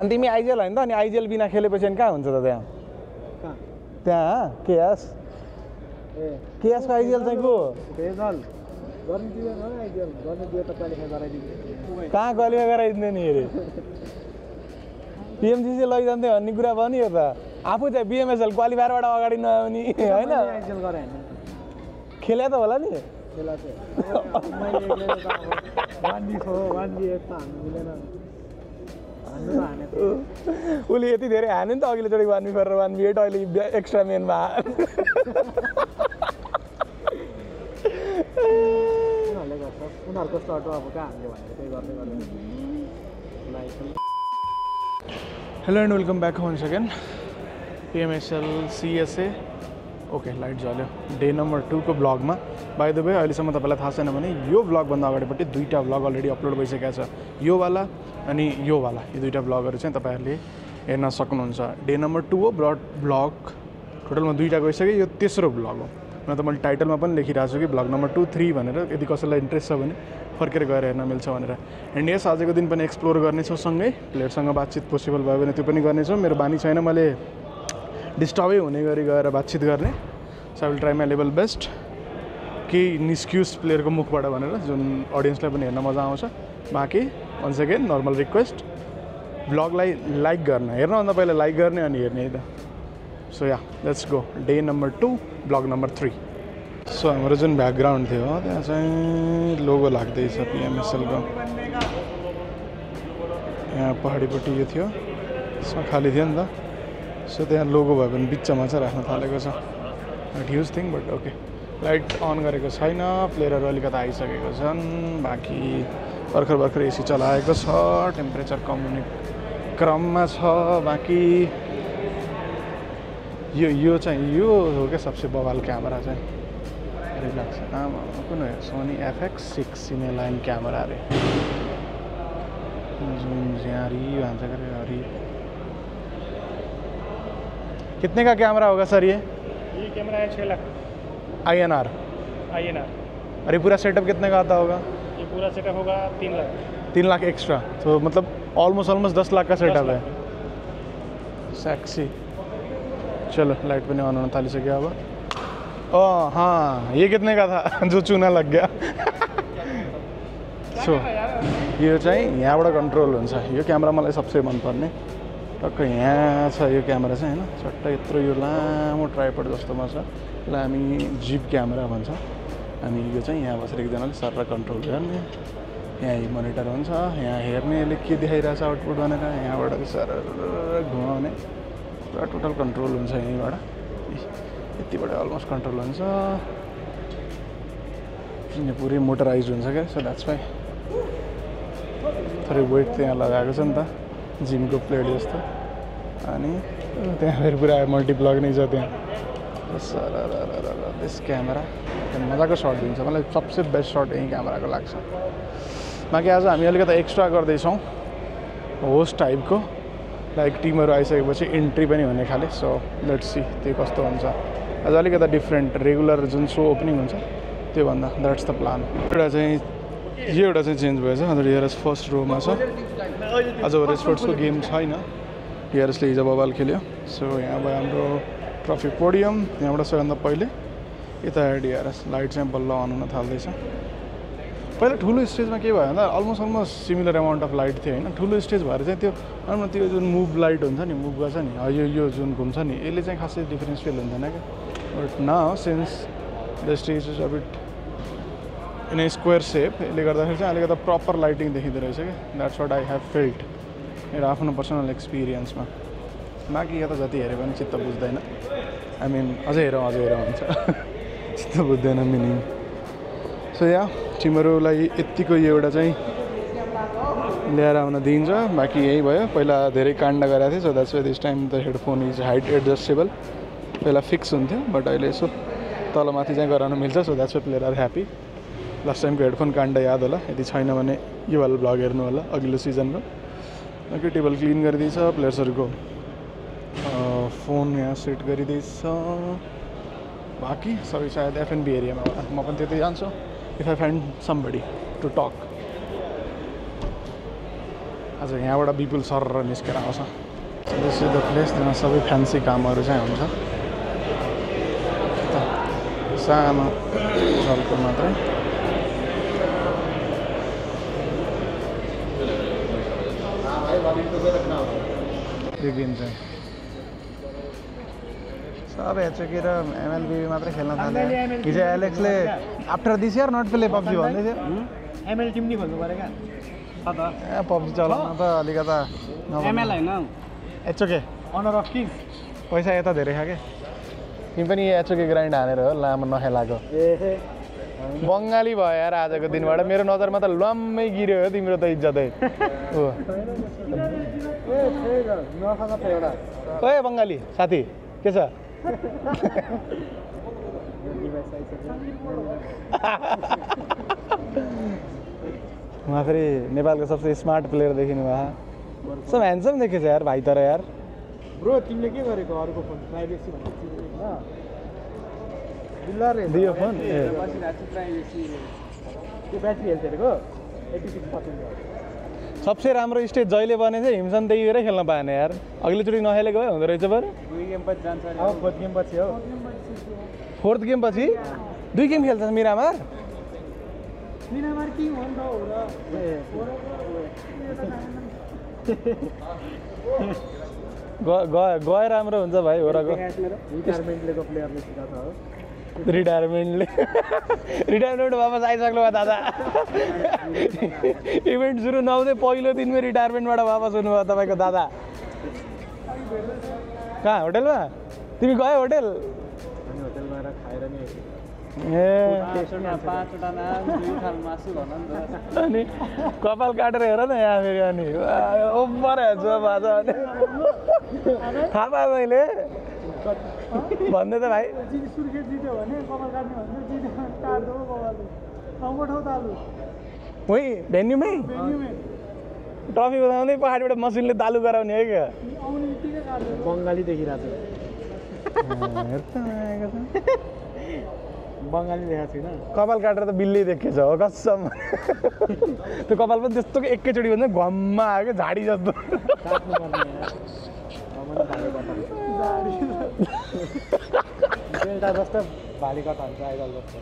अनि तिमी आइजिएल होइन त? अनि आइजिएल बिना खेलेपछि कहाँ हुन्छ त त्यहाँ? कहाँ? त्यहाँ केएस? केएसको आइजिएल चाहिँ को कहाँ क्वालिफाई गराइदिँदैन नि अरे पिएमजिसी लैजान्थ्यो भन्ने कुरा भयो नि यो त। आफू चाहिँ बिएमएसएल क्वालिफायरबाट अगाडि नआउने होइन? आइडियल गरायो होइन खेले त होला नि। खेला उसले यति धेरै हान्यो नि त अघिल्लोचोटि वान बी फोर र वान बी एट अहिले extra मेनमा hello and welcome back once again PMSL CSA okay light जल्यो day number टूको ब्लगमा बाई द वे अहिलेसम्म तपाईँलाई थाहा छैन भने यो ब्लगभन्दा अगाडिपट्टि दुईवटा ब्लग अलरेडी अपलोड भइसकेको छ। योवाला अनि योवाला यो दुईवटा ब्लगहरू चाहिँ तपाईँहरूले हेर्न सक्नुहुन्छ। डे नम्बर टू हो ब्लड ब्लग टोटलमा दुईवटा गइसक्यो यो तेस्रो ब्लग हो। न त मैले टाइटलमा पनि लेखिरहेको छु कि ब्लग नम्बर टू थ्री भनेर। यदि कसैलाई इन्ट्रेस्ट छ भने फर्केर गएर हेर्न मिल्छ भनेर। एन्ड यस आजको दिन पनि एक्सप्लोर गर्नेछौँ सँगै। प्लेयरसँग बातचित पोसिबल भयो भने त्यो पनि गर्नेछौँ। मेरो बानी छैन मैले डिस्टर्बै हुने गरी गएर बातचित गर्ने। So I will try my level best केही निस्क्युज प्लेयरको मुखबाट भनेर जुन अडियन्सलाई पनि हेर्न मजा आउँछ। बाँकी वन्स अगेन नर्मल रिक्वेस्ट ब्लगलाई लाइक गर्न. हेर्नुभन्दा पहिला लाइक गर्ने अनि हेर्ने त। So yeah let's go day number two blog number three so हाम्रो जुन ब्याकग्राउन्ड थियो त्यहाँ चाहिँ लोगो लाग्दैछ पिएमएसएलको यहाँ पहाडीपट्टि यो थियो। यसमा खाली थियो नि त। सो त्यहाँ लोगो भयो भने बिचमा चाहिँ राख्न थालेको छ। But huge thing but okay light on गरेको छैन। प्लेयरहरू अलिकति आइसकेको छन्। बाँकी भर्खर भर्खर एसी चलाएको छ टेम्परेचर कम हुने क्रममा छ बाँकी यो यो चाहिँ यो हो क्या सबसे बवाल क्यामेरा चाहिँ। रिल्याक्स आमा कुन हो? Sony FX six cine line camera अरे जुन ज्यारी भन्छ करे हरी कितने का कैमरा होगा सर ये? ये कैमरा है छः lakh. I N R I N R अरे पूरा सेटअप कितने का आता होगा? पूरा सेटअप होगा तीन लाख। तीन लाख एक्स्ट्रा तो मतलब ऑलमोस्ट ऑलमोस्ट दस लाख का सेटअप है। सेक्सी चलो लाइट पनि अन हुन थालिसक्यो अब अँ हाँ ये कितने का था? जो चुना लग गया। सो यो चाहिँ यहाँबाट कन्ट्रोल हुन्छ यो क्यामेरा मलाई सबसे मनपर्ने टक्क यहाँ छ यो क्यामेरा चाहिँ होइन चट्ट यत्रो यो लामो ट्राइपड जस्तोमा छ यसलाई हामी जिप क्यामेरा भन्छ अनि यो चाहिँ यहाँ बसेर एकजनाले सर कन्ट्रोल गर्ने। यहाँ मोनिटर हुन्छ यहाँ हेर्ने यसले के देखाइरहेछ आउटपुट भनेर यहाँबाट सर घुमाउने। पुरा टोटल कन्ट्रोल हुन्छ यहीँबाट। यतिबाट अलमोस्ट कन्ट्रोल हुन्छ। पुरै मोटराइज हुन्छ क्या सो द्याट्स वाइ थोरै वेट त्यहाँ लगाएको छ नि त जिमको प्लेट जस्तो। अनि त्यहाँ फेरि पुरा मल्टिप्लग नै छ त्यहाँ। दिस क्यामेरा मजाको सर्ट दिन्छ मलाई सबसे बेस्ट सर्ट यहीँ क्यामेराको लाग्छ बाँकी आज हामी अलिकति एक्स्ट्रा गर्दैछौँ होस्ट टाइपको लाइक टिमहरू आइसकेपछि इन्ट्री पनि हुने खाले सो लेट्स सी त्यो कस्तो हुन्छ आज अलिकति डिफ्रेन्ट रेगुलर जुन सो ओपनिङ हुन्छ त्योभन्दा द्याट्स द प्लान एउटा चाहिँ यो एउटा चाहिँ चेन्ज भएछ अन्त डिआरएस फर्स्ट रोमा छ आज स्पोर्ट्सको गेम छैन डिआरएसले हिजो बबाल खेल्यो सो यहाँ भयो हाम्रो ट्रफी पोडियम यहाँबाट सबैभन्दा पहिले यता डिआरएस लाइट चाहिँ बल्ल अन हुन थाल्दैछ। पहिला ठुलो स्टेजमा के भयो भन्दा almost almost similar amount of light थियो होइन। ठुलो स्टेज भएर चाहिँ त्यो न त्यो जुन मुभ लाइट हुन्छ नि मुभ गर्छ नि यो यो जुन घुम्छ नि यसले चाहिँ खासै डिफरेन्स फिल हुँदैन क्या। बट न since the stage is a bit in a square shape यसले गर्दाखेरि चाहिँ अलिकति प्रपर लाइटिङ देखिँदो रहेछ क्या। That's what I have felt मेरो आफ्नो पर्सनल एक्सपिरियन्समा बाँकी यता जति हेऱ्यो भने चित्त बुझ्दैन। आई मिन अझै हेरौँ अझै हेरौँ हुन्छ। चित्त बुझ्दैन मिनिङ सो या टिमहरूलाई यत्तिको यो एउटा चाहिँ ल्याएर आउन दिइन्छ। बाँकी यही भयो। पहिला धेरै काण्ड गरेको थिएँ so that's why this time the headphone is height adjustable पहिला फिक्स हुन्थ्यो बट अहिले यसो तलमाथि चाहिँ गराउन मिल्छ so that's why player are happy last टाइमको हेडफोन काण्ड याद होला। यदि छैन भने यो वाला ब्लग हेर्नु होला अघिल्लो सिजनको बाँकी टेबल क्लिन गरिदिएछ प्लेयर्सहरूको फोन यहाँ सेट गरिदिएछ बाँकी सबै सायद एफएनबी एरियामा होला म पनि त्यतै जान्छु if I find somebody to talk आज यहाँबाट विपुल सर निस्केर आउँछ दिस इज द प्लेस जहाँ सबै फ्यान्सी कामहरू चाहिँ हुन्छ सानो झल्को मात्रै यो चाहिँ सब र एमएलबी मात्रै खेल्न थाल्यो हिजो एलेक्सले after this year not play PUBG भन्दै थियो। एमएल टिम नि भन्नु पऱ्यो क्या? ए पब्जी चलाउन त अलिकता एमएल होइन एचओके अनर अफ किङ पैसा यता धेरै खा के? तिमी पनि एचओके ग्राइन्ड हानेर हो लामो नखेलाएको। ए बङ्गाली भयो यार आजको दिनबाट। मेरो नजरमा त लम्मै गिर्यो हो तिम्रो त इज्जतै। ओ ओए बङ्गाली साथी के छ? उहाँ फेरि नेपालको सबसे स्मार्ट प्लेयर देखिनु भयो। सब ह्यान्डसम देखेछ यार भाइ तर यार। ब्रो तिमीले के गरेको अर्को फोन प्राइभेसी दियो फोन त्यो ब्याट्री हेल्थ हेरेको? एट्टी सिक्स पर्सेन्ट सबसे राम्रो स्टेज जहिले बने चाहिँ हिमसन त्यही भएर खेल्न पाएन यार। अघिल्लोचोटि नखेलेको भए हुँदो रहेछ बरु। फोर्थ गेम पछि हो। फोर्थ गेम पछि? दुई गेम खेल्छ मिरामार मिनामार किङ हो नि त हो ग- गए गए राम्रो हुन्छ भाइ हो र रिटायरमेन्टले रिटायरमेन्ट वापस आइसक्नु भयो दादा। इभेन्ट सुरु नहुँदै पहिलो दिनमै रिटायरमेन्टबाट वापस हुनुभयो तपाईँको दादा। कहाँ होटेलमा? तिमी गयो होटेल? अनि कपाल काटेर हेर न यहाँ फेरि अनि। ओभर हेर्छु थाहा पाएँ मैले। भन्दै त भाइ। सुर्खेत जित्यो भने कपाल काट्ने जित्यो काट्दो कपाल ठाउँको ठाउँ तालु। उही भेन्यूमै? ट्रफी बजाउँदै पहाडबाट मसिनले तालु गराउने है क्या। बङ्गाली देखिरहेको छ। बङ्गाली देखाएको छैन कपाल काटेर त बिल्लै देखेछ हो कसम। त्यो कपाल पनि त्यस्तो एकैचोटि भन्छ घममा आयो क्या झाडी जस्तो। बेल्टा जस्तो भाली कटा हुन्छ आइडल जस्तो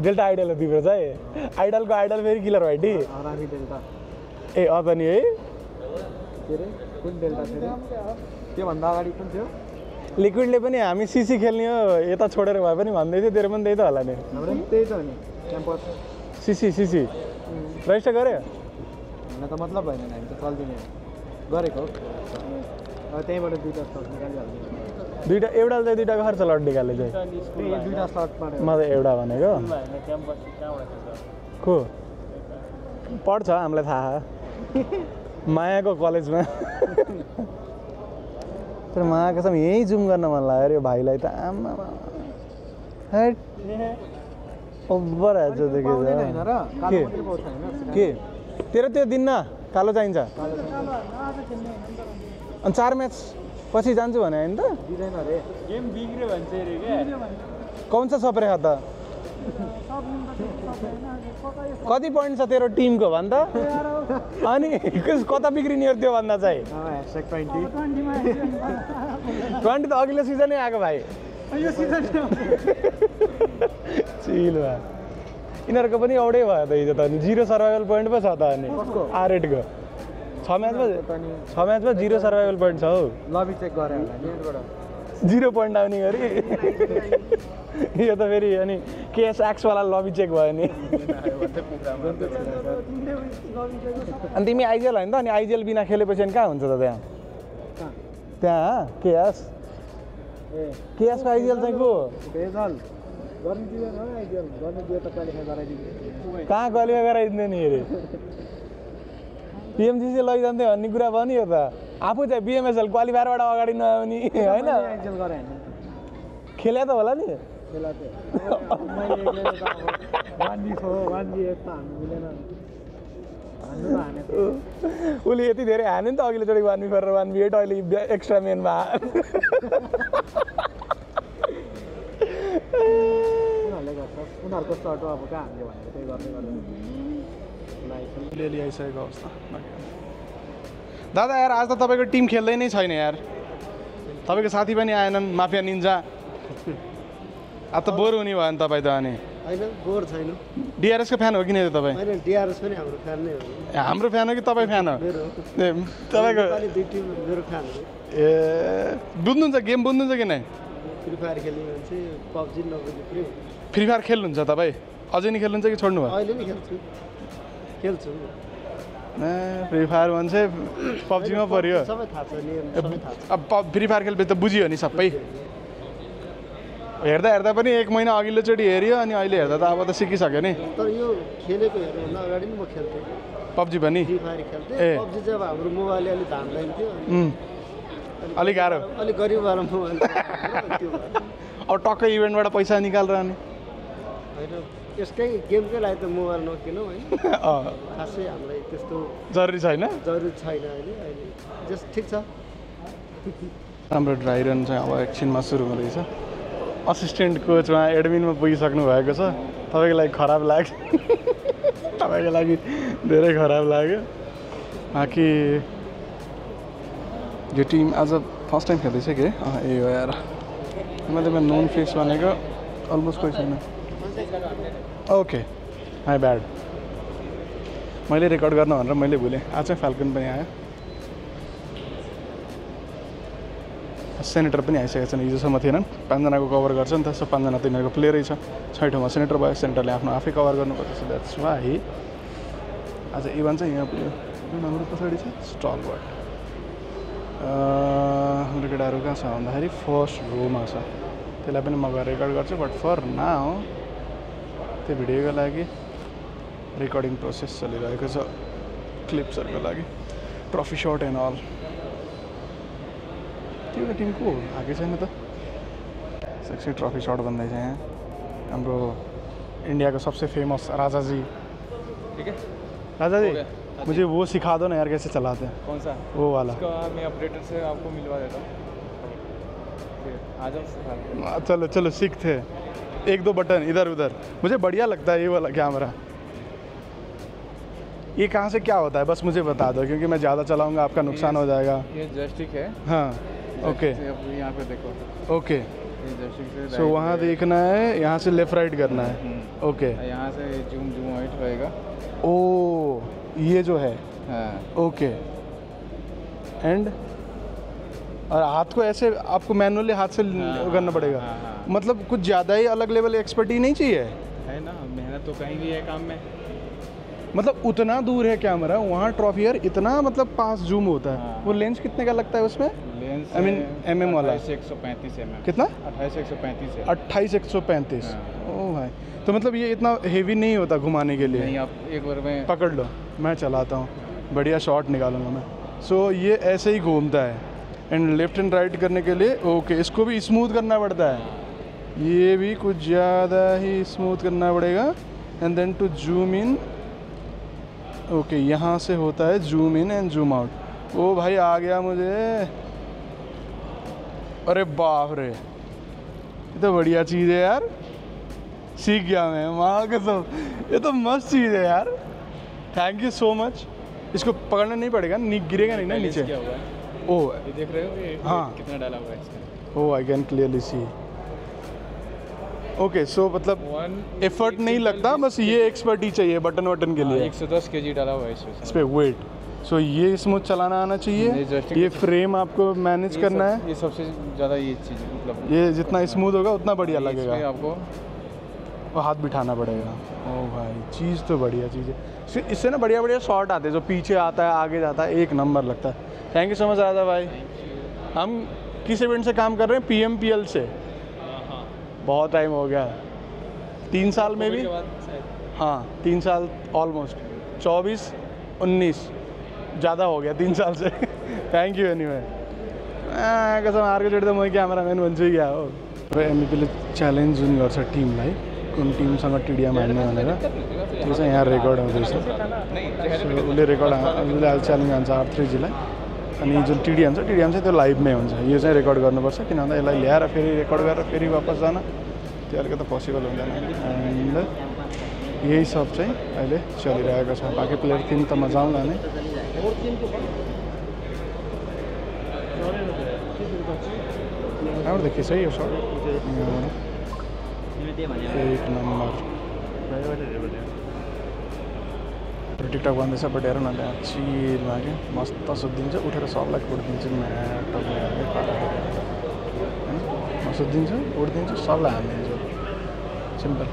डेल्टा आइडल हो तिम्रो चाहिँ? आइडलको आइडल फेरि किलर भाइटी हरामी बेल्टा ए अँ नि है। के अरे कुन बेल्टा थियो त्योभन्दा अगाडि कुन थियो? लिक्विडले पनि हामी सिसी खेल्ने हो। यता छोडेर भए पनि भन्दै थियो तेरो पनि त्यही त होला नि। त्यही त हो नि क्याम्पस सिसी सिसी। रेजिस्टर गऱ्यो हुन त मतलब भएन हामी त चल्दिने। गरेको। त्यहीँबाट दुइटा स्लट निकालिहाल्ने दुइटा एउटाले चाहिँ दुइटाको खर्च लड्डीकाले चाहिँ त्यही दुइटा स्लटबाट म त एउटा भनेको। को? पढ्छ हामीलाई थाहा। मायाको कलेजमा। तर मायाको कसम यहीँ जुम गर्न मन लाग्यो अरे यो भाइलाई त। आमा हेट ओभर हेर्छ पाउँदैन होइन र। कालो के? के? तेरो त्यो दिन्न। कालो चाहिन्छ। कालो चाहिँ अनि चार म्याच पछि जान्छु भने होइन त? कौन सा सपरे खा त कति पोइन्ट छ तेरो टिमको भन् त अनि कता बिग्रिने हो त्यो भन्दा चाहिँ? ट्वेन्टी त अघिल्लो सिजनै आएको भाइ। चिल भयो यिनीहरूको पनि एउटै भयो त हिजो त। जिरो सर्भाइभल पोइन्ट पो छ त अनि। कसको? छ म्याचमा छ म्याचमा जिरो सर्भाइभल पोइन्ट छ हौ। लबी चेक गरे जिरो पोइन्ट आउने गरी। यो त फेरि अनि केएस एक्सवाला लबी चेक भयो नि। अनि तिमी आइजिएल होइन त? अनि आइजिएल बिना खेलेपछि अनि कहाँ हुन्छ त त्यहाँ? त्यहाँ केएस? केएसको आइजिएल चाहिँ को? कहाँ क्वालिफाई गराइदिँदैन नि अरे पिएमजिसी लैजान्थ्यो भन्ने कुरा भयो नि यो त। आफू चाहिँ बिएमएसएल क्वालिफायरबाट अगाडि नआउने होइन? आइडियल गरे होइन। खेले त होला नि। उसले यति धेरै हान्यो नि त अघिल्लोचोटि वान बी फोर र वान बी एट अहिले एक्स्ट्रा मेनमा गर्छ। उनीहरूको सर्ट अब कहाँ हामीले भनेको त्यही लाइफ अलिअलि आइसकेको अवस्था। दादा यार आज त तपाईँको टिम खेल्दै नै छैन यार। तपाईँको साथी पनि आएनन् माफिया निन्जा। अब त बोर हुने भयो नि तपाईँ त अनि। होइन बोर छैन। डिआरएसको फ्यान हो कि नै तपाईँ? होइन डिआरएस पनि हाम्रो फ्यान नै हो। ए, हाम्रो फ्यान हो कि तपाईँ फ्यान हो? ए तपाईँको ए बुझ्नुहुन्छ गेम बुझ्नुहुन्छ कि नै? फ्री फायर खेल्नुहुन्छ तपाईँ? अझै नि खेल्नुहुन्छ कि छोड्नु भयो? अहिले नि खेल्छु। फ्री फायर भन्छ पब्जीमा पऱ्यो। अब फ्री फायर खेल्पेपछि त बुझियो नि सबै। हेर्दा हेर्दा पनि एक महिना अघिल्लोचोटि हेऱ्यो अनि अहिले हेर्दा त अब त सिकिसक्यो नि। तर यो खेलेको हेर्नुभन्दा अगाडि नि म खेल्थेँ। पब्जी पनि? ए। पब्जी चाहिँ अब हाम्रो मोबाइलले अलिक धान लाग्थ्यो अलिक गाह्रो। अलिक मोबाइल त्यो भएर। अब टक्कै इभेन्टबाट पैसा निकालेर अनि यसकै गेमकै लागि त मोबाइल नकिनौँ होइन खासै हामीलाई त्यस्तो जरुरी छैन? जरुरी छैन अहिले अहिले जस्ट ठिक छ। हाम्रो ड्राई रन चाहिँ अब एकछिनमा सुरु हुँदैछ। असिस्टेन्ट कोचमा एडमिनमा पुगिसक्नु भएको छ। तपाईँको लागि खराब लाग्यो। तपाईँको लागि धेरै खराब लाग्यो। बाँकी यो टिम आज फर्स्ट टाइम खेल्दैछ कि? ए हो यार। मैले नोन फेस भनेको अलमोस्ट कोही छैन। ओके माई ब्याड मैले रेकर्ड गर्न भनेर मैले भुलेँ। आज फाल्कन पनि आयो। सेनेटर पनि आइसकेको छन्। हिजोसम्म थिएनन् पाँचजनाको कभर गर्छ नि त। सो पाँचजना तिनीहरूको प्लेयरै छ छैठौँमा सेनेटर भयो। सेनेटरले आफ्नो आफै कभर गर्नुपर्छ। द्याट्स वाइ आज इभान चाहिँ यहाँ पुग्यो। हाम्रो पछाडि छ स्टलबाट हाम्रो केटाहरू कहाँ छ भन्दाखेरि फर्स्ट रोमा छ। त्यसलाई पनि म गएर रेकर्ड गर्छु। बट फर नाउ त्यो भिडियोको लागि। रेकर्डिङ प्रोसेस चलिरहेको छ क्लिप्सहरूको लागि। ट्रफी सर्ट एन्ड अल त्यो एउटा टिम को हो आएकै छैन त सेक्सी ट्रफी सर्ट भन्दैछ यहाँ हाम्रो इंडिया का सबसे फ़ेमस राजा जी। ठीक है? राजा जी मुझे वो सिखा दो ना यार कैसे चलाते हैं। कौन सा? वो वाला। मैं ऑपरेटर से आपको मिलवा देता हूँ। है। हाँ, चलो चलो सीखते हैं। एक दो बटन इधर उधर। मुझे बढ़िया लगता है ये वाला कैमरा। ये कहाँ से क्या होता है? बस मुझे बता दो क्योंकि मैं ज़्यादा चलाऊँगा आपका नुकसान हो जाएगा। ये जस्टिक है। हाँ ओके। यहाँ पे देखो। ओके। सो वहाँ देखना है यहाँ से लेफ़्ट राइट करना है। हम्म। ओके। यहाँ से जूम जूम वाइट रहेगा। ओ ये जो है। हाँ। ओके। एंड और हाथ को ऐसे आपको मैनुअली हाथ से हाँ, करना पड़ेगा। हाँ, हाँ। मतलब कुछ ज़्यादा ही अलग लेवल एक्सपर्टी नहीं चाहिए? है ना मेहनत तो कहीं भी है काम में। मतलब उतना दूर है कैमरा वहाँ ट्रॉफियर इतना मतलब पास जूम होता है। हाँ। वो लेंस कितने का लगता है उसमें? लेंस I mean, mm वाला। एक सौ पैंतीस एम एम कितना? अट्ठाईस एक सौ पैंतीस है। अट्ठाईस एक सौ पैंतीस। हाँ। ओ भाई। तो मतलब ये इतना हेवी नहीं होता घुमाने के लिए। नहीं आप एक बार में पकड़ लो। मैं चलाता हूँ। बढ़िया शॉट निकालूँगा मैं। सो ये ऐसे ही घूमता है। एंड लेफ़्ट एंड राइट करने के लिए ओके इसको भी स्मूथ करना पड़ता है। ये भी कुछ ज़्यादा ही स्मूथ करना पड़ेगा। And then to zoom in okay यहाँ से होता है zoom in and zoom out ओ भाई आ गया मुझे। अरे बाप रे ये तो बढ़िया चीज़ है यार। सीख गया मैं माँ कसम ये तो मस्त चीज़ है यार। थैंक यू सो मच इसको पकड़ना नहीं पड़ेगा गिरेगा नहीं ना नीचे। ओ ये देख रहे हो? ये हाँ। कितना डाला हुआ है इसमें ओ I can clearly see okay so मतलब एफर्ट नहीं लगता बस ये एक्सपर्ट ही चाहिए बटन वटन के लिए। एक सौ दस के जी डाला हुआ है इसमें इस पे वेट सो ये स्मूथ चलाना आना चाहिए? ये फ्रेम आपको मैनेज करना है? ये सबसे ज़्यादा ये चीज़ है, मतलब। ये जितना स्मूथ होगा उतना बढ़िया लगेगा। आपको वो हाथ बिठाना पड़ेगा। ओ भाई चीज़ तो बढ़िया चीज़ है। इससे- इससे ना बढ़िया बढ़िया शॉट आते हैं जो पीछे आता है आगे जाता है एक नंबर लगता है। Thank you so much Raja भाई। हम किस इवेंट से काम कर रहे हैं? पी एम पी एल से। बहुत टाइम हो गया। तीन साल में भी? हाँ तीन साल ऑलमोस्ट चौबीस उन्नीस। ज़्यादा हो गया तीन साल से। थैंक यू एनिवे कसम अर्को चोटि त म क्यामराम्यान भन्छु क्या हो र एमबिपीले च्यालेन्ज जुन गर्छ टिमलाई कुन टिमसँग टिडिएम हान्ने भनेर। त्यो चाहिँ यहाँ रेकर्ड हुँदैछ। सो उसले रेकर्ड उसले आज च्यालेन्ज हान्छ आर थ्रीजीलाई अनि जुन टिडिएम छ टिडिएम चाहिँ त्यो लाइभमै हुन्छ। यो चाहिँ रेकर्ड गर्नुपर्छ किन भन्दा यसलाई ल्याएर फेरि रेकर्ड गरेर फेरि वापस जान त्यो अलिकति पोसिबल हुँदैन। एन्ड यही सब चाहिँ अहिले चलिरहेको छ। बाँकी प्लेयर टिम त म जाउँला नै। कहाँबाट देखिएछ है यो सर्ट टिकटक भन्दैछ बट हेर न त्यहाँ चिरमा क्या मस्त सुत्दिन्छ उठेर सबलाई म्याट होइन? म सुत्दिन्छु उठिदिन्छु सबलाई हालिदिन्छु सिम्पल।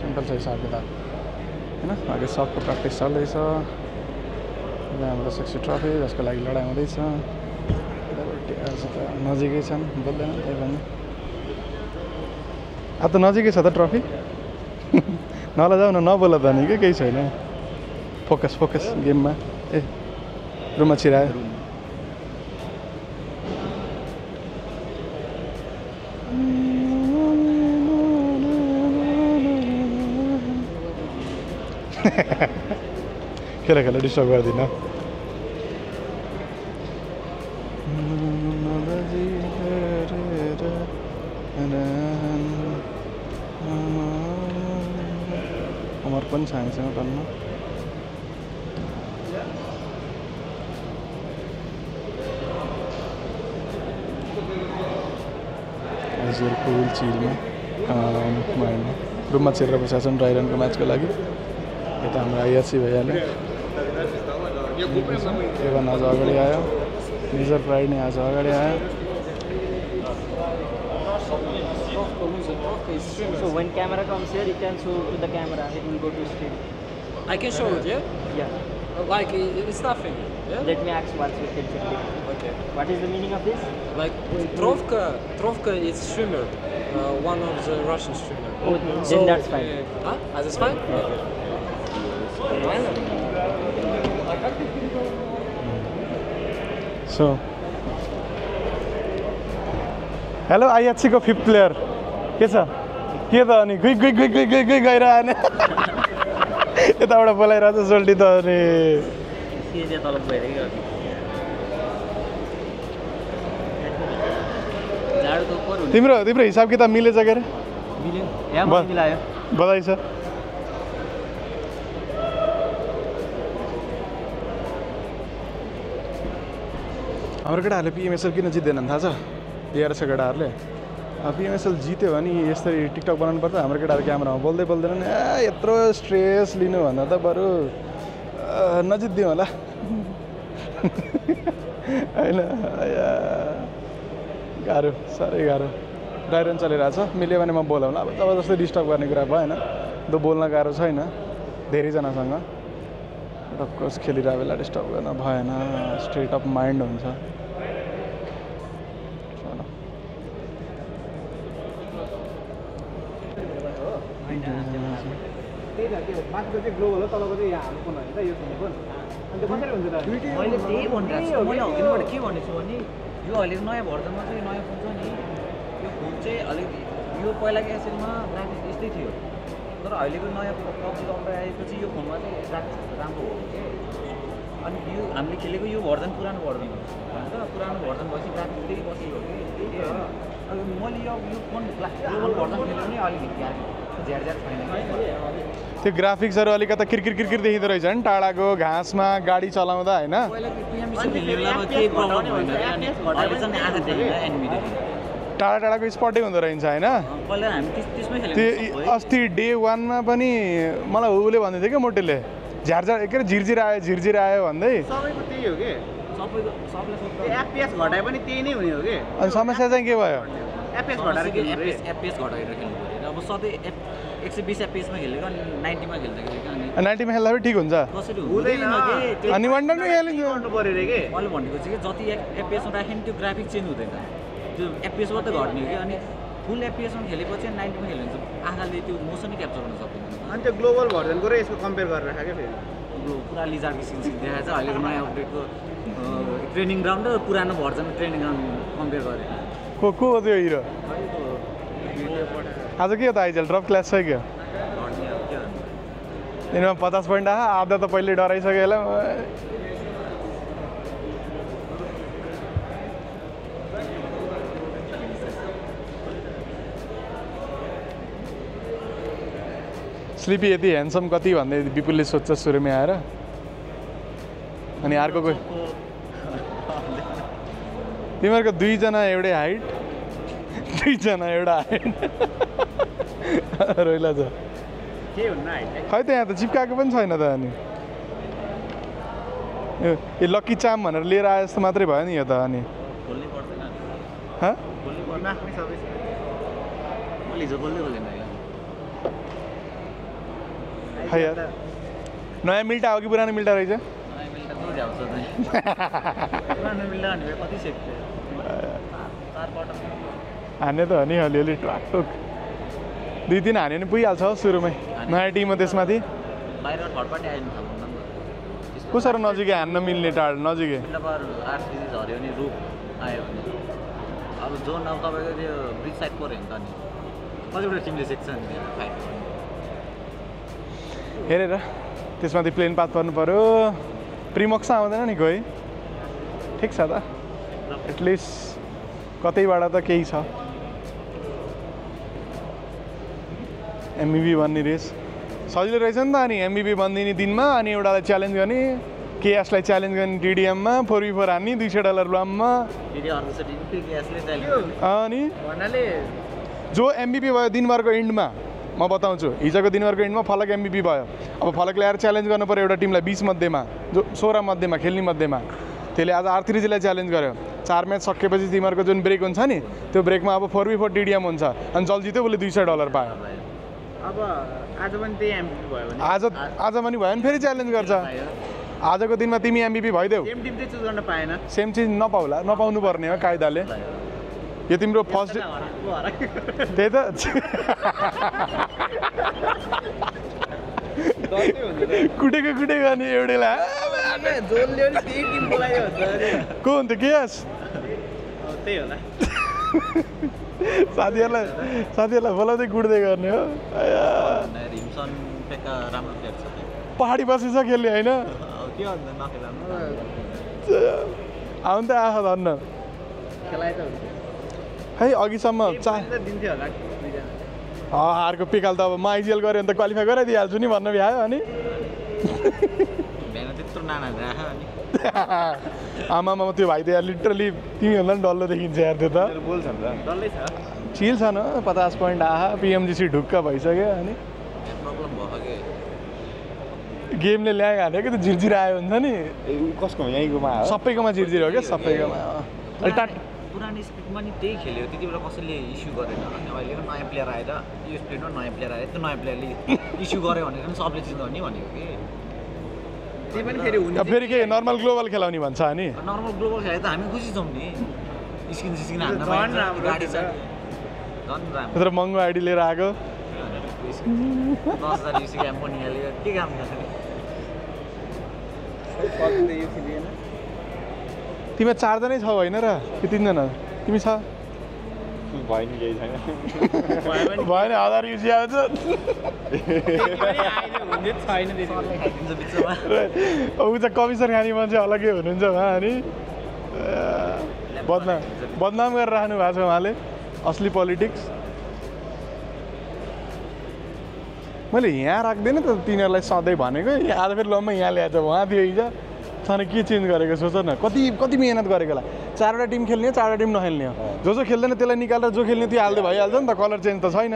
सिम्पल छ हिसाब किताब। होइन? अघि सबको प्र्याक्टिस चल्दैछ। हाम्रो सेक्सी ट्रफी जसको लागि लडाइँ हुँदैछ। नजिकै छन् बोल्दैन त्यही पनि अब त नजिकै छ त ट्रफी। नलजाऊ न नबोल त नि कि केही छैन। फोकस फोकस गेममा। ए रुममा छिरायो। खेल खेल डिस्टर्ब गर्दिनँ। पनि छ हामीसँग टनमा आइजिएल फुल चिलमा रुममा छिरेर बसेका छन् ड्राई रनको म्याचको लागि। यता हाम्रो आइआरसी भइहाल्यो। एभन आज अगाडि आयो। मेजर प्राइड नै आज अगाडि आयो। illusion So when camera comes here, it can show to the camera. It will go to stream. I can show it, yeah? Yeah. Like it's nothing. Yeah? Let me ask what's your picture. Okay. What is the meaning of this? Like Trovka, Trovka is swimmer, uh, one of the Russian swimmer. Oh, then so, that's fine. Uh, huh? Ah, that's fine. Okay. So. Hello, I am Chico, fifth player. के छ? के त अनि गुइ गुइ गुइ गुइ गुइ गुइ गइरह नि यताबाट बोलाइरहेको छ सोल्टी त अनि। तिम्रो तिम्रो हिसाब किताब मिलेछ के अरे बधाई छ। हाम्रो केटाहरूले पिएमएसएल किन जित्दैनन् थाहा छ? एआरएसका केटाहरूले। पिएमएसएल जित्यो भने यसरी टिकटक बनाउनु पर्छ हाम्रो केटाहरू क्यामरामा बोल्दै बोल्दैनन् ए यत्रो स्ट्रेस लिनु भन्दा त बरु नजित्दिउँ होला होइन गाह्रो साह्रै गाह्रो ड्राइरन चलिरहेको छ मिल्यो भने म बोलाउँला अब जबरजस्तै डिस्टर्ब गर्ने कुरा भएन त बोल्न गाह्रो छैन धेरैजनासँग डक्कस खेलिरहेको बेला डिस्टर्ब गर्न भएन स्ट्रेट अफ माइन्ड हुन्छ चलो। माथिको चाहिँ ग्लोबल हो तलको चाहिँ यहाँ हाम्रो फोन होइन त यो फोन फोन अनि त्यो कसरी हुन्छ त मैले त्यही भनिरहेको छु मैले अघिबाट के भनेको छु भने यो अहिलेको नयाँ भर्जनमा चाहिँ नयाँ फोन छ नि। यो फोन चाहिँ अलिक यो पहिलाको एसएलमा ग्राफिक्स यस्तै थियो। तर अहिलेको नयाँ पब्जी अफर आएपछि यो फोनमा चाहिँ ग्राफिक्स राम्रो हो कि? अनि यो हामीले खेलेको यो भर्जन पुरानो भर्जन हो। भन्छ पुरानो भर्जन भएपछि ग्राफिक्स त्यही बसेको कि? हो अब मैले यो यो फोन ग्लोबल भर्जन खेल्यो भने अलिकति त्यो ग्राफिक्सहरू अलिकता किरकिर किरकिर देखिँदो रहेछ नि टाढाको घाँसमा गाडी चलाउँदा होइन? टाढा टाढाको स्पटै हुँदो रहेछ होइन? त्यो अस्ति डे वानमा पनि मलाई उसले भन्दै थियो क्या मोटेले झ्यारझ्यार के अरे झिरझिर आयो झिरझिर आयो भन्दै। सबैको त्यही हो कि? सबैको सबलाई त्यो सोध्दा एफपिएस घटाए पनि त्यही नै हुने हो कि? अनि समस्या चाहिँ के भयो? खेल्नु खेल्नु सधैँ एफ एक सय बिस एफपिएसमा खेलेको अनि नाइन्टीमा खेल्दाखेरि नाइन्टीमा खेल्दा पनि ठिक हुन्छ। अनि वान टाइममै खेलिन्छ मैले भनेको चाहिँ कि जति एफपिएसमा राख्यो नि त्यो ग्राफिक चेन्ज हुँदैन। त्यो एफपिएस मात्रै घट्ने हो कि? अनि फुल एफपिएसमा खेलेपछि नाइन्टीमा खेल्यो भने चाहिँ आँखाले त्यो मोसनै क्याप्चर गर्न सक्दैन। अनि त्यो ग्लोबल भर्जनको र? यसको कम्पेयर गरेर राख्यो क्या फेरि? पुरा लिजार्डको सिन सिन देखाएको छ। अहिलेको नयाँ अपडेटको ट्रेनिङ ग्राउन्ड र पुरानो भर्जनको ट्रेनिङ ग्राउन्ड कम्पेयर गरेर को को त्यो हिरो आज के हो त आइजेल ड्रप क्लास छ क्या यिनीमा पचास पोइन्ट आयो आधा त पहिले डराइसक्यो होला स्लिपी यति ह्यान्डसम कति भन्दै विपुलले सोध्छ सुरुमै आएर अनि अर्को कोही तिमीहरूको दुईजना एउटै हाइट दुईजना एउटा हाइट रोइला छ खै त यहाँ त चिप्काएको पनि छैन त अनि यो- यो लक्की चाम भनेर लिएर आए जस्तो मात्रै भयो नि यो त अनि खै यार नयाँ मिल्टा हो कि पुरानो मिल्टा रहेछ पुरानो मिल्टा हान्ने त हो नि अलिअलि टुक दुई तिन हान्यो भने पुगिहाल्छ हो सुरुमै। नयाँ टिम हो त्यसमाथि। बाहिर थर्ड पार्टी आइनु थाल्नु नि त को साह्रो नजिकै हान्न मिल्ने टाढो नजिकै। मिल्टापार आरसिसी झऱ्यो भने रुख आयो भने। अब जोन अब तपाईँको त्यो ब्रिज साइड पऱ्यो भने त नि कतिवटा टिमले सेक्छ नि त्यहाँ फाइट गर्ने। हेरेर त्यसमाथि प्लेन पात पर्नु पऱ्यो प्रिमक्स आउँदैन नि कोही ठिक छ त। एटलिस्ट कतैबाट त केही छ। एमबिबी भन्ने रेस सजिलो रहेछ नि त अनि एमबिबी भनिदिने दिनमा अनि एउटालाई च्यालेन्ज गर्ने केएसलाई च्यालेन्ज गर्ने डिडिएममा फोर बी फोर हान्ने दुई सय डलर लममा। फेरि अर्कोचोटि फेरि ग्यासले यो चाहियो अनि जो एमबिपी भयो दिनभरको इन्डमा म बताउँछु हिजोको दिनभरको इन्डमा फलक एमबिपी भयो। अब फलक ल्याएर च्यालेन्ज गर्नु पऱ्यो एउटा टिमलाई बिस मध्येमा जो सोह्र मध्येमा खेल्ने मध्येमा। त्यसले आज आर्थिरीजीलाई च्यालेन्ज गर्यो। चार म्याच सकेपछि तिमीहरूको जुन ब्रेक हुन्छ नि त्यो ब्रेकमा अब फोर बी फोर डिडिएम हुन्छ। अनि जल जित्यो उसले दुई सय डलर पायो। अब आज पनि त्यही भयो भने आज आज पनि भयो भने फेरि च्यालेन्ज गर्छ। आजको दिनमा तिमी एमबिपी भइदेऊ। सेम टिम चाहिँ चुज गर्न पाएन। सेम चिज नपाउला नपाउनु पर्ने हो कायदाले। यो तिम्रो फर्स्ट डे त्यही त। कुटेको कुटेको अनि एउटैलाई को हुन्थ्यो के त्यही होला। साथीहरूलाई साथीहरूलाई बोलाउँदै कुट्दै गर्ने हो। राम्रो प्लेयर छ त्यो पहाडी बसेछ खेल्ने होइन? आउनु त आँखा धन्न खेलाइ त हुन्छ। खै अघिसम्म चा हारको पिकाल त अब म आइजिएल गऱ्यो भने त क्वालिफाई गराइदिइहाल्छु नि भन्न भ्यायो अनि। आमामा त्यो भाइ त यार लिटरली तिमीहरूलाई पनि डल्लो देखिन्छ यार त्यो त नि चिल छ न पचास पोइन्ट आहा पिएमजिसी ढुक्क भइसक्यो अनि गेमले ल्याएको हालेको त्यो झिरझिर आयो हुन्छ नि कसको यहीँकोमा सबैकोमा झिरझिर हो क्या सबैकोमा पुरानो स्पिडमा नि त्यही खेल्यो त्यति बेला कसैले इस्यु गरेन अनि अहिलेको नयाँ प्लेयर आएर यो स्पिडमा नयाँ प्लेयर आएर त्यो नयाँ प्लेयरले इस्यु गर्यो भने पनि सबले चिज गर्ने भनेको कि त्यही पनि फेरि हुने अब फेरि के नर्मल ग्लोबल खेलाउने भन्छ अनि? नर्मल ग्लोबल खेले त हामी खुसी छौँ नि। स्किन सिस्किन गाडी छ। झन् महँगो आइडी लिएर आएको। दस हजार युसी पनि हाल्यो के काम तिमी चारजनै छौ होइन र? कि तिनजना? तिमी छ? भएन छैन खाइदिन्छ बिचमा ऊ चाहिँ कमिसन खाने मान्छे अलग्गै हुनुहुन्छ उहाँ अनि बदनाम बदनाम गरेर राख्नु भएको छ उहाँले असली पोलिटिक्स मैले यहाँ राख्दैन त तिनीहरूलाई सधैँ भनेको आज फेरि लम्मा यहाँ ल्याएछ उहाँ थियो हिजो छैन के चेन्ज गरेको सोच न? कति कति मिहिनेत गरेको होला? चारवटा टिम खेल्ने हो चारवटा टिम नखेल्ने हो। जो जो खेल्दैन त्यसलाई निकालेर जो खेल्ने त्यो हाल्दै भइहाल्छ नि त कलर चेन्ज त छैन।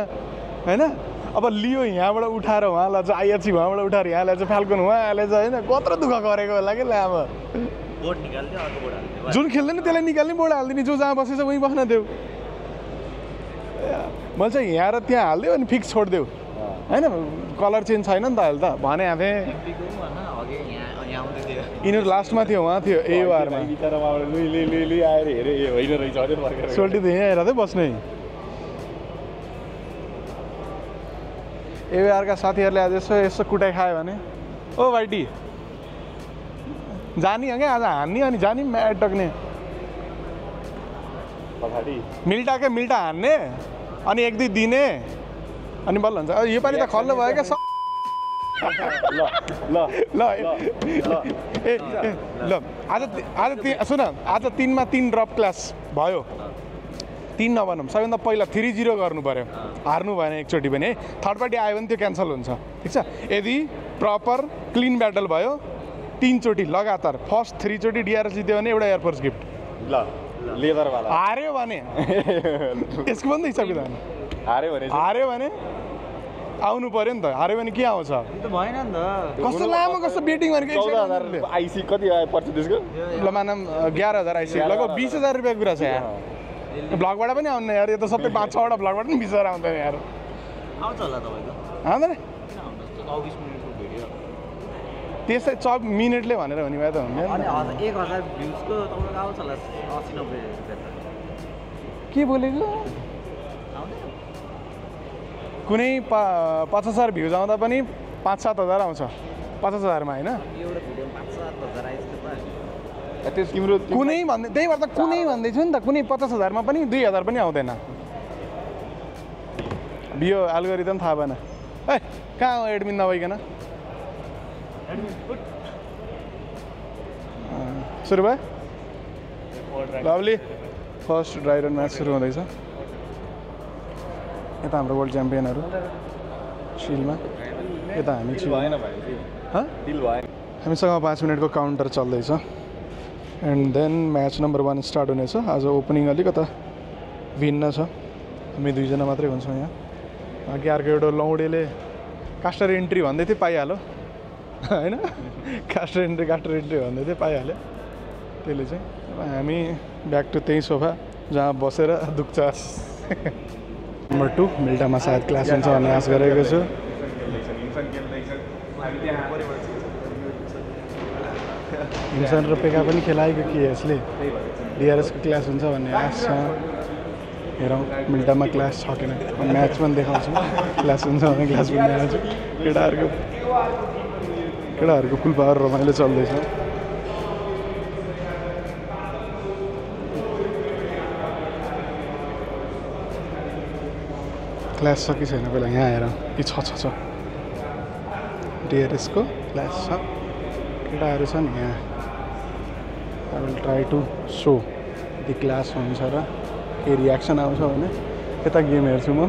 होइन? अब लियो यहाँबाट उठाएर उहाँलाई चाहिँ आइएचसी उहाँबाट उठाएर यहाँ ल्याएछ फ्याल्कन उहाँ हालेछ होइन? कत्रो दुःख गरेको होला कि अब जुन खेल्दैन त्यसलाई निकाल्ने बोर्ड हालिदिने जो जहाँ बसेछ उहीँ बस्न देऊ। मैले चाहिँ यहाँ र त्यहाँ हालिदियो अनि फिक्स छोडिदेऊ होइन? कलर चेन्ज छैन नि त अहिले त। भने थिएँ यिनीहरू लास्टमा थियो उहाँ थियो आएर ए होइन रहेछ अरे फर्केर सोल्टी त यहीँ आएर चाहिँ बस्ने। एआरका साथीहरूले आज यसो यसो कुटाइ खायो भने। ओ भाइटी जाने हो क्या आज हान्ने अनि जाने म्याट टक्ने मिल्टा क्या मिल्टा हान्ने अनि एक दुई दिने। अनि बल्ल हुन्छ। यो पालि त खल्लो भयो क्या सब ल ल ल ए ल आज आज सुन आज तिनमा तिन ड्रप क्लास भयो। तिन नभनौँ सबैभन्दा पहिला थ्री जिरो गर्नु पऱ्यो हार्नु भएन एकचोटि पनि। है थर्ड पार्टी आयो भने त्यो क्यान्सल हुन्छ। ठिक छ? यदि प्रपर क्लिन ब्याटल भयो तिनचोटि लगातार फर्स्ट थ्रीचोटि डिआरएस जित्यो भने एउटा एयरफोर्स गिफ्ट ल लेदरवाला। हार्यो भने। यसको पनि त हिसाब किताब। हार्यो भने हार्यो भने आउनु पऱ्यो नि त हार्यो भने के आउँछ? भएन नि त। कस्तो लामो कस्तो बेटिङ भनेको आइसी कति पर्छ त्यसको? ल मानम एघार हजार आइसक्यो लगभग बिस हजार रुपियाँ कुरा छ यहाँ ब्लगबाट पनि आउनु यार यो त सबै पाँच छवटा ब्लगबाट पनि बिस हजार आउँदैन यार। आउँछ होला तपाईँको। आउँदैन? त्यसै च मिनटले भनेर हुने भए त हुन्थ्यो अनि नि कुनै पा पचास हजार भ्युज आउँदा पनि पाँच सात हजार आउँछ। पचास हजारमा होइन? पाँच त तिम्रो कुनै भन्दै त्यही भएर त कुनै भन्दैछु नि त कुनै पचास हजारमा पनि दुई हजार पनि आउँदैन। बियो एल्गोरिदम थाहा भएन। ए कहाँ हो एडमिन नभइकन? सुरु भयो। Lovely first dry run match सुरु हुँदैछ। यता हाम्रो वर्ल्ड च्याम्पियनहरू सिलमा यता हामी हामीसँग पाँच मिनटको काउन्टर चल्दैछ। And then match number one start हुनेछ। आज ओपनिङ अलिकता भिन्न छ। हामी दुईजना मात्रै हुन्छौँ यहाँ। अघि अर्को एउटा लौडेले कास्टर इन्ट्री भन्दै थियो पाइहाल्यो। होइन? कास्टर इन्ट्री कास्टर इन्ट्री भन्दै थियो पाइहाल्यो। त्यसले चाहिँ अब हामी ब्याक टु त्यही सोफा जहाँ बसेर दुख्छ। नम्बर टू मिल्टामा सायद क्लास हुन्छ भन्ने आश गरेको छु। हिमसन र पेका पनि खेलाएको के यसले? डिआरएसको क्लास हुन्छ भन्ने आश छ। हेरौँ मिल्टामा क्लास छ कि म्याच पनि देखाउँछु। क्लास हुन्छ भने क्लास पनि देखाउँछु। केटाहरूको केटाहरूको फुल पावर रमाइलो चल्दैछ। क्लास छ कि छैन पहिला यहाँ हेर कि छ छ छ डिआरएसको क्लास छ केटाहरू छन् यहाँ I will try to so यदि क्लास हुन्छ र के रियाक्सन आउँछ भने यता गेम हेर्छु म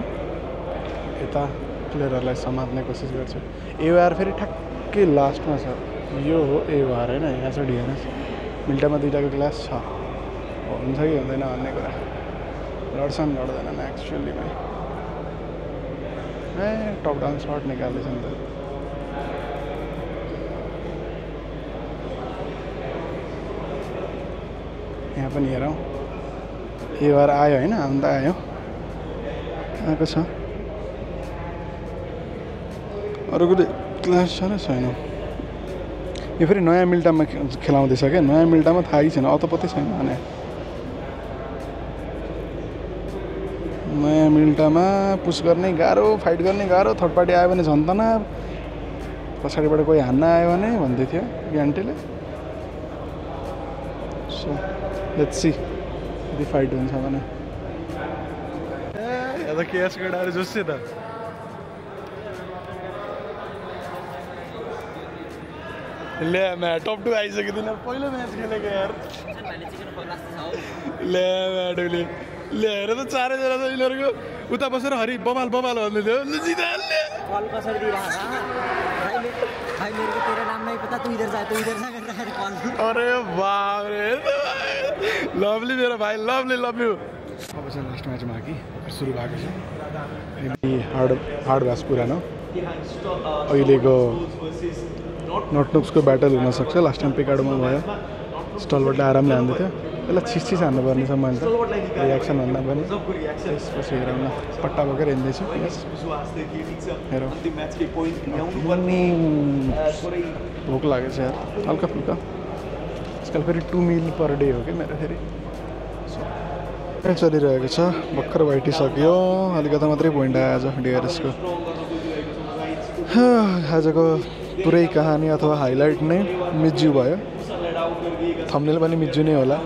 यता प्लेयरहरूलाई समात्ने कोसिस गर्छु एवार फेरि ठ्याक्कै लास्टमा छ यो हो एवार होइन यहाँ छ डिआरएस मिल्टामा दुइटाको क्लास छ हुन्छ कि हुँदैन भन्ने कुरा लड्छन् लड्दैनन् एक्चुअलीमा ए टप डाउन सर्ट निकाल्दैछ नि त यहाँ पनि हेरौँ यो भएर आयो होइन अन्त आयो आएको छ अरू कुरो क्लास छ र छैन यो फेरि नयाँ मिल्टामा खेलाउँदैछ क्या नयाँ मिल्टामा थाहै छैन अतपत्तै छैन भने नयाँ मिल्टामा पुस गर्ने गाह्रो फाइट गर्ने गाह्रो थर्ड पार्टी आयो भने झन् तना पछाडिबाट कोही हान्न आयो भने भन्दै थियो ग्यान्टीले। सो लेट्स सी यदि फाइट हुन्छ भने ए त केएस केटाहरू जोस्यो त। ले म्या टप टू आइसक्यो तिनीहरू पहिलो म्याच खेलेको यार। ले म्याडुले ले हेर त चारैजना छ यिनीहरूको। उता बसेर हरि बबाल बबाल भन्दै थियो। अरे बाप रे लभली मेरो भाइ लभली लभ यु अब चाहिँ लास्ट म्याचमा कि सुरु भएको छ। हार्ड हार्ड भ्यास पुरानो। अहिलेको नटनुक्सको ब्याटल हुनसक्छ। लास्ट टाइम पिकाडोमा भयो। स्टलबाट आरामले हान्दै थियो यसलाई छिस छिस हान्नुपर्ने छ मैले त रियाक्सन भन्दा पनि त्यसपछि हेरौँ न पट्टा बोकेर हिँड्दैछु हेरौँ भोक लागेको छ यार हल्का फुल्का आजकल फेरि टु मिल पर डे हो कि मेरो फेरि चलिरहेको छ भर्खर बाइटिसक्यो अलिकता मात्रै पोइन्ट आयो आज डिआरएसको आजको पुरै कहानी अथवा हाइलाइट नै मिज्यू भयो थम्नेल पनि मिज्यू नै होला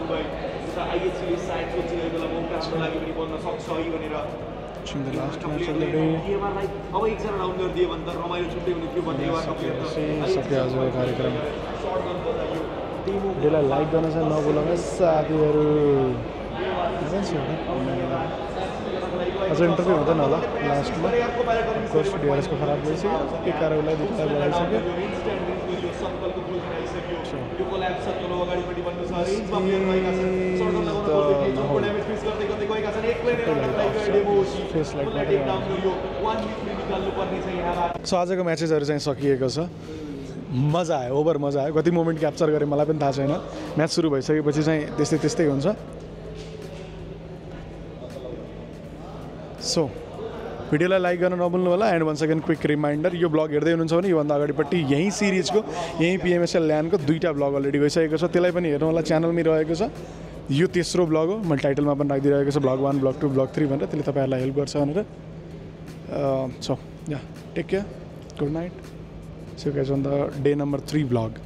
in the last match of the day. सक्यो आजको कार्यक्रम। यसलाई लाइक गर्न चाहिँ नबोलाउनुहोस् साथीहरू अझ इन्टरभ्यू हुँदैन होला लास्टमा कोर्स डिआरएसको खराब भइसक्यो के कारलाई दुःखलाई बढाइसक्यो फेस मात्रै सो आजको म्याचेसहरू चाहिँ सकिएको छ। मजा आयो ओभर मजा आयो। कति मोमेन्ट क्याप्चर गरेँ मलाई पनि थाहा छैन। म्याच सुरु भइसकेपछि चाहिँ त्यस्तै त्यस्तै हुन्छ। सो भिडियोलाई लाइक गर्न नभुल्नु होला। And one second quick reminder यो ब्लग हेर्दै हुनुहुन्छ भने योभन्दा अगाडिपट्टि यहीँ सिरिजको यहीँ पिएमएसएल ल्यान्डको दुईवटा ब्लग अलरेडी गइसकेको छ। त्यसलाई पनि हेर्नु होला। च्यानलमै रहेको छ। यो तेस्रो ब्लग हो। मैले टाइटलमा पनि राखिदिइरहेको छु। Blog one blog two blog three भनेर। त्यसले तपाईँहरूलाई हेल्प गर्छ भनेर। So yeah take care good night so guys on the day number three blog